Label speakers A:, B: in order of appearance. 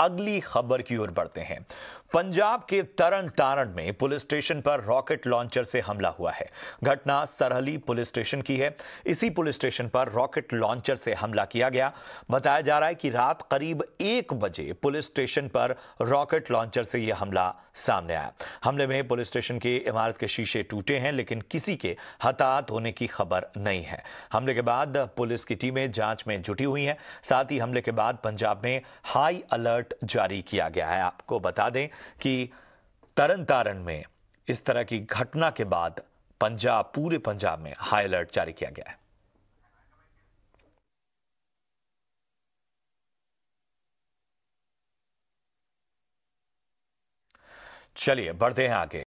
A: अगली खबर की ओर बढ़ते हैं। पंजाब के तरन तारण में पुलिस स्टेशन पर रॉकेट लॉन्चर से हमला हुआ है। घटना सरहली पुलिस स्टेशन की है। इसी पुलिस स्टेशन पर रॉकेट लॉन्चर से हमला किया गया। बताया जा रहा है कि रात करीब एक बजे पुलिस स्टेशन पर रॉकेट लॉन्चर से यह हमला सामने आया। हमले में पुलिस स्टेशन की इमारत के शीशे टूटे हैं, लेकिन किसी के हताहत होने की खबर नहीं है। हमले के बाद पुलिस की टीमें जाँच में जुटी हुई हैं। साथ ही हमले के बाद पंजाब में हाई अलर्ट जारी किया गया है। आपको बता दें कि तरन तारण में इस तरह की घटना के बाद पंजाब, पूरे पंजाब में हाई अलर्ट जारी किया गया है। चलिए, बढ़ते हैं आगे।